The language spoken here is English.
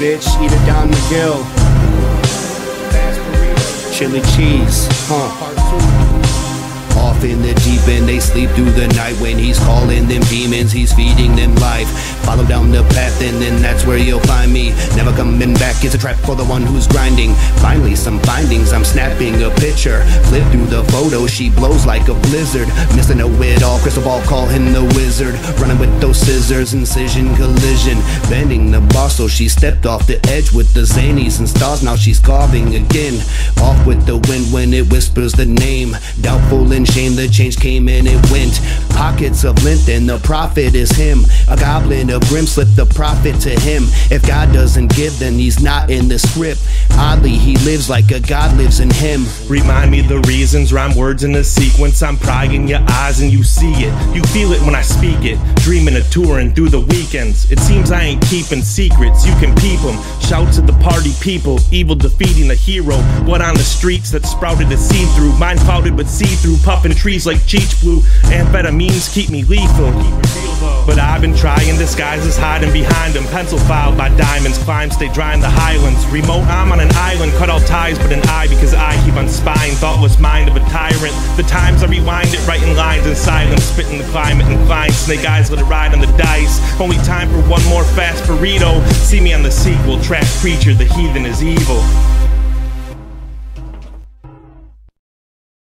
bitch. Eat it down McGill. Chili cheese, huh? Off in the deep end, they sleep through the night when he's calling them demons, he's feeding them life. Follow down the path, and then that's where you'll find me. Never coming back, it's a trap for the one who's grinding. Finally, some findings, I'm snapping a picture. Flip through the photo, she blows like a blizzard. Missing a it all, crystal ball, call him the wizard. Running with those scissors, incision, collision. Bending the bar, so she stepped off the edge with the zanies and stars. Now she's carving again. Off with the wind when it whispers the name. Doubtful and shame, the change came and it went. Pockets of lint, and the prophet is him. A goblin of grim slipped the prophet to him. If God doesn't then he's not in the script. Oddly, he lives like a God lives in him. Remind me the reasons, rhyme words in a sequence. I'm prying your eyes and you see it. You feel it when I speak it. Dreaming of touring through the weekends. It seems I ain't keeping secrets, you can peep them. Shout to the party people, evil defeating the hero. What on the streets that sprouted a see through. Mind clouded but see through, puffing trees like Cheech Blue. Amphetamines keep me lethal. But I've been trying disguises, hiding behind them. Pencil filed by diamonds, climb, stay dry in the highlands. Remote, I'm on an island, cut all ties but an eye because I keep on spying. Thoughtless mind of a tyrant. The times I rewind it, writing lines in silence, spitting the climate inclined. Snake eyes, let it ride on the dice. Only time for one more fast burrito. See me on the sequel, trash preacher, the heathen is evil.